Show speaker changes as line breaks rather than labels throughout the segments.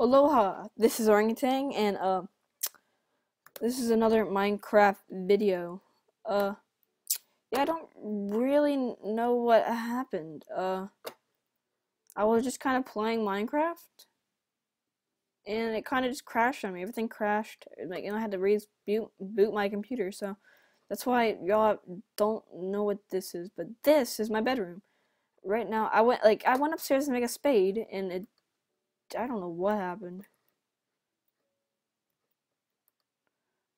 Aloha, this is Orangutan, and uh, this is another Minecraft video. Uh, yeah, I don't really know what happened. Uh, I was just kind of playing Minecraft, and it kind of just crashed on me. Everything crashed. Like, know, I had to reboot boot my computer, so that's why y'all don't know what this is. But this is my bedroom. Right now, I went like I went upstairs to make a spade, and it I don't know what happened.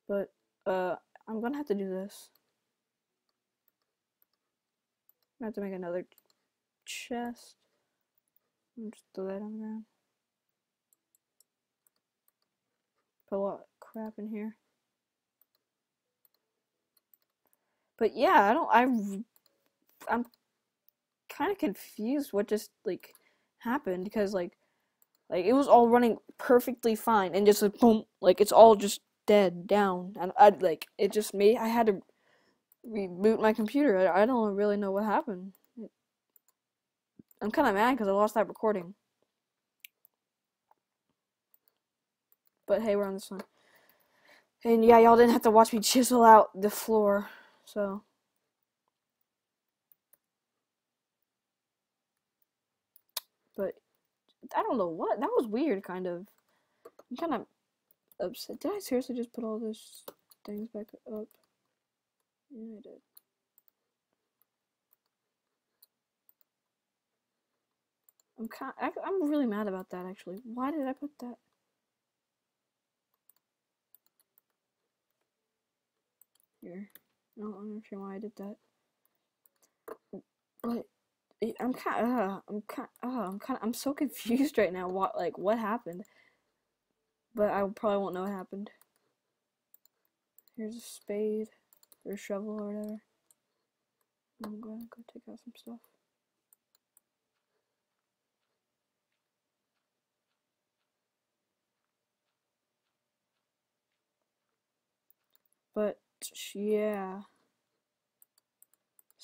But uh I'm gonna have to do this. I have to make another chest. And Just throw that on the ground. Put a lot of crap in here. But yeah, I don't I'm. I'm kind of confused what just like happened because like like it was all running perfectly fine and just like boom, like it's all just dead down. And I like it just made I had to reboot my computer. I, I don't really know what happened. I'm kind of mad because I lost that recording. But hey, we're on this one. And yeah, y'all didn't have to watch me chisel out the floor. So but I don't know what that was weird. Kind of. I'm kind of upset. Did I seriously just put all this things back up? Yeah, I did. I'm kind. I, I'm really mad about that. Actually, why did I put that? Here. I'm not sure why I did that. But I'm kind. Uh, I'm kind. Uh, I'm kind. I'm so confused right now. What like what happened? But I probably won't know what happened. Here's a spade or a shovel or whatever. I'm gonna go take out some stuff. But yeah.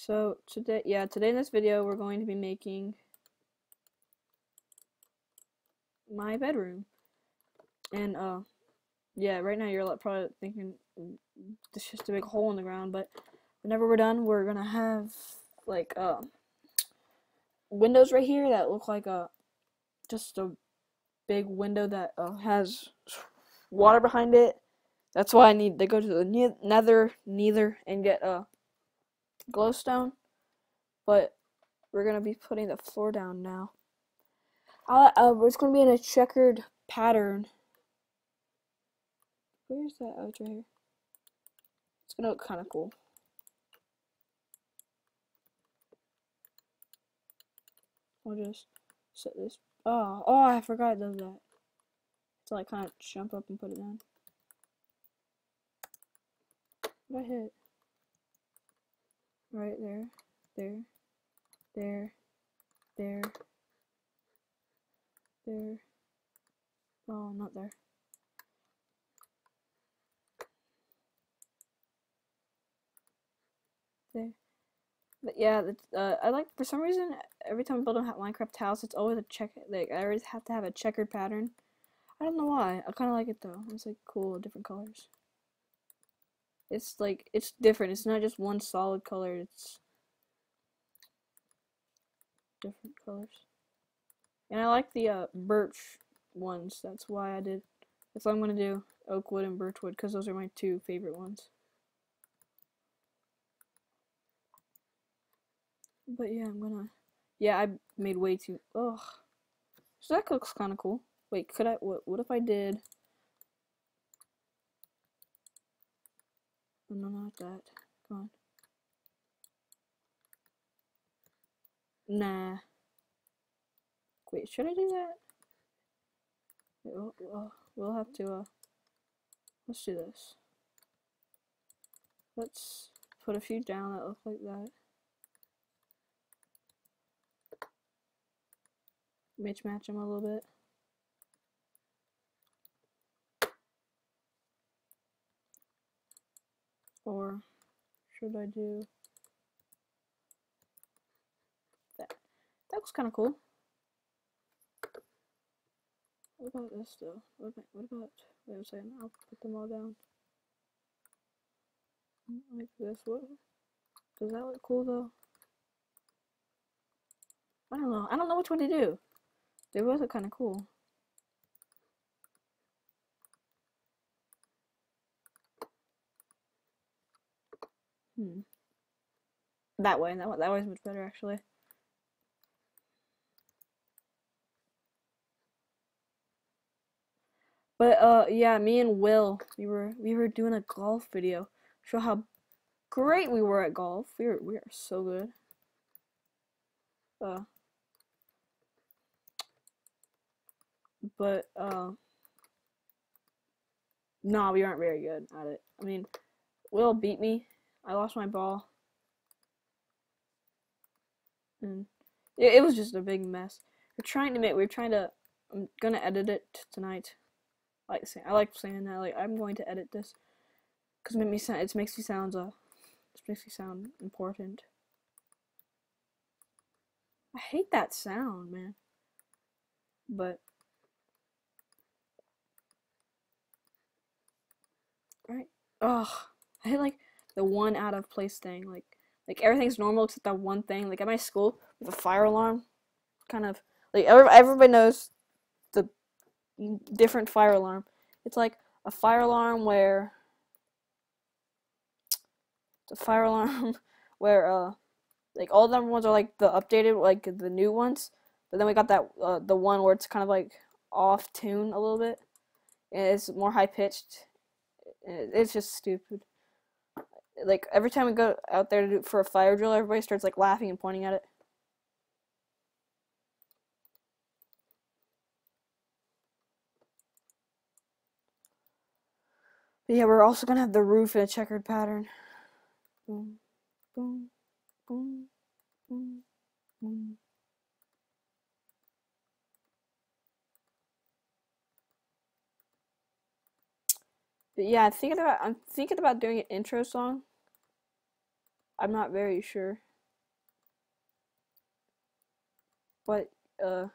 So today, yeah, today in this video we're going to be making my bedroom. And uh, yeah, right now you're probably thinking "Mm, it's just a big hole in the ground, but whenever we're done, we're gonna have like uh windows right here that look like a just a big window that uh, has water behind it. That's why I need to go to the ne- nether, neither, and get a glowstone. But we're gonna be putting the floor down now. Uh, uh, it's gonna be in a checkered pattern. Where's that? Oh, right here. It's gonna look kind of cool. I'll just set this. Oh, oh, I forgot it does that. So I kind of jump up and put it down. What I hit? Right there, there, there, there, there. Oh, not there. There. But yeah, uh, I like for some reason every time I build a Minecraft house, it's always a check. Like I always have to have a checkered pattern. I don't know why. I kind of like it though. It's like cool, different colors. It's like it's different. It's not just one solid color. It's different colors. And I like the uh, birch ones. That's why I did. That's what I'm gonna do. Oak wood and birch wood because those are my two favorite ones. But yeah, I'm gonna. Yeah, I made way too. Ugh. So that looks kind of cool. Wait, could I? What? What if I did? No, not that. Come on. Nah. Wait, should I do that? We'll, we'll have to. Uh, let's do this. Let's put a few down that look like that. Mitch match them a little bit. Or should I do that? That looks kind of cool. What about this though? What about, what about, wait a second, I'll put them all down. Like this, what, does that look cool though? I don't know, I don't know which one to do. They both look kind of cool. Hmm. That way, that, that way's much better actually. But uh yeah, me and Will, we were we were doing a golf video. Show how great we were at golf. We are we are so good. Uh but uh nah, we aren't very good at it. I mean, Will beat me. I lost my ball. And it, it was just a big mess. We're trying to make we're trying to I'm gonna edit it tonight like saying I like saying that like I'm going to edit this because it makes me sound it makes me sound uh it makes me sound important. I hate that sound, man. But right, ugh, I hate like the one out of place thing. Like like everything's normal except that one thing. Like at my school, with a fire alarm, kind of like everybody knows the different fire alarm. It's like a fire alarm where the fire alarm where uh like all the ones are like the updated like the new ones, but then we got that uh, the one where it's kind of like off tune a little bit. It's more high pitched. It's just stupid. Like every time we go out there do for a fire drill, everybody starts like laughing and pointing at it. But yeah, we're also gonna have the roof in a checkered pattern. Boom, boom, boom, boom, boom. But yeah, I'm thinking about I'm thinking about doing an intro song. I'm not very sure. But uh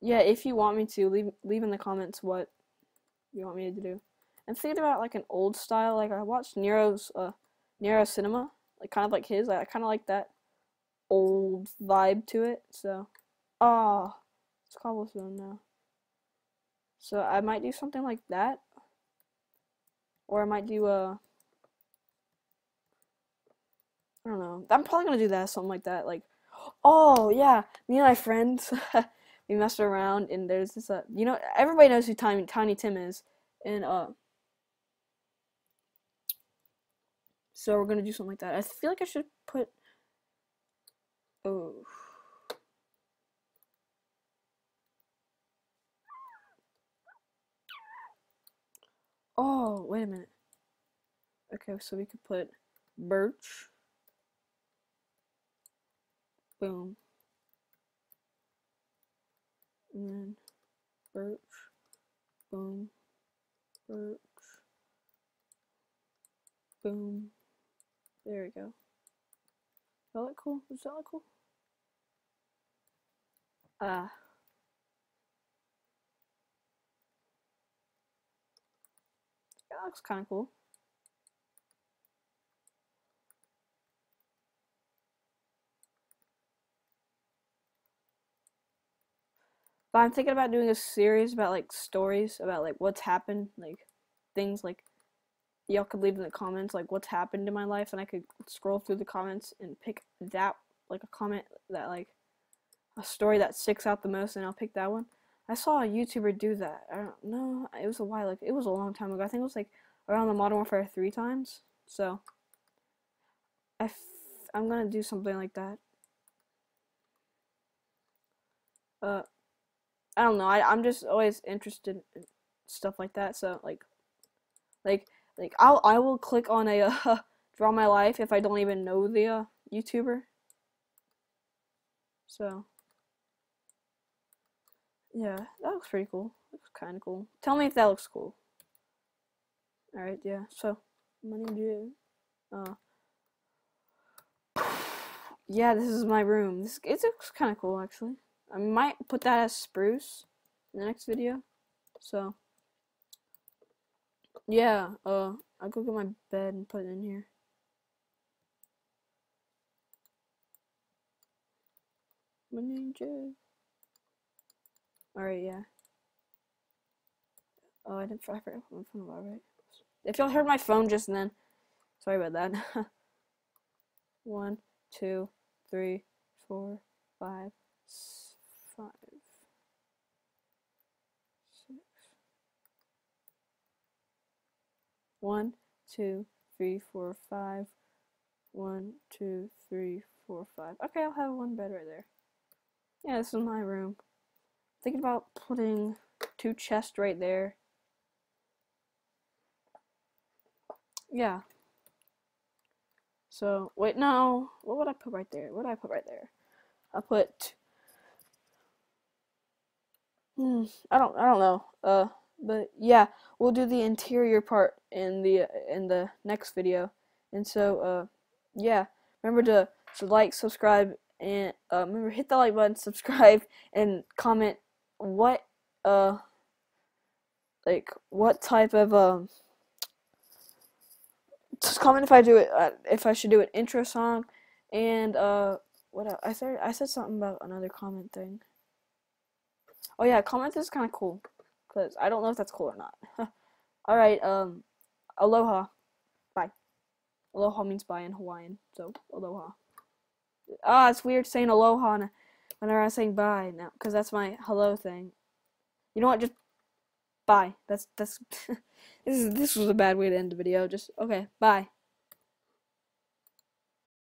yeah, if you want me to, leave leave in the comments what you want me to do. I'm thinking about like an old style. Like I watched Nero's uh, Nero Cinema, like kind of like his. I, I kind of like that old vibe to it. So, oh, it's cobblestone now. So I might do something like that, or I might do a. I don't know. I'm probably gonna do that, something like that. Like, oh yeah, me and my friends, we messed around, and there's this. Uh, you know, everybody knows who Tiny Tiny Tim is, and uh, So we're gonna do something like that. I feel like I should put. Oh. Oh, wait a minute. Okay, so we could put birch. Boom. And then birch. Boom. Birch. Boom. There we go. Does That look cool? Does that look cool? Ah. Uh, that looks kind of cool. But I'm thinking about doing a series about like stories about like what's happened, like things like y'all could leave in the comments like what's happened in my life and I could scroll through the comments and pick that like a comment that like a story that sticks out the most and I'll pick that one. I saw a YouTuber do that. I don't know. It was a while like it was a long time ago. I think it was like around the Modern Warfare 3 times. So I f- I'm to do something like that. Uh I don't know. I I'm just always interested in stuff like that. So like like like I'll I will click on a uh, draw my life if I don't even know the uh, YouTuber. So yeah, that looks pretty cool. Looks kind of cool. Tell me if that looks cool. All right, yeah. So name is uh. Yeah, this is my room. This it looks kind of cool actually. I might put that as spruce. in the next video. So, yeah, uh, I'll go get my bed and put it in here. My ninja. Alright, yeah. Oh, I didn't. I forgot my phone about right. If y'all heard my phone just then, sorry about that. One, two, three, four, five, five, six. One, two, three, four, five. One, two, three, four, five. Okay, I'll have one bed right there. Yeah, this is my room. Thinking about putting two chests right there. Yeah. So, wait, no. What would I put right there? What would I put right there? I put Hmm, I don't I don't know. Uh but yeah, we'll do the interior part in the in the next video. And so uh yeah, remember to, to like, subscribe and uh, remember hit the like button, subscribe and comment what uh like what type of um just comment if I do it uh, if I should do an intro song and uh what else? I said I said something about another comment thing. Oh yeah, comment is kind of cool cuz I don't know if that's cool or not. All right, um aloha. Bye. Aloha means bye in Hawaiian. So, aloha. Ah, it's weird saying aloha whenever I'm saying bye now cuz that's my hello thing. You know what? Just bye. That's that's this is this was a bad way to end the video. Just okay, bye.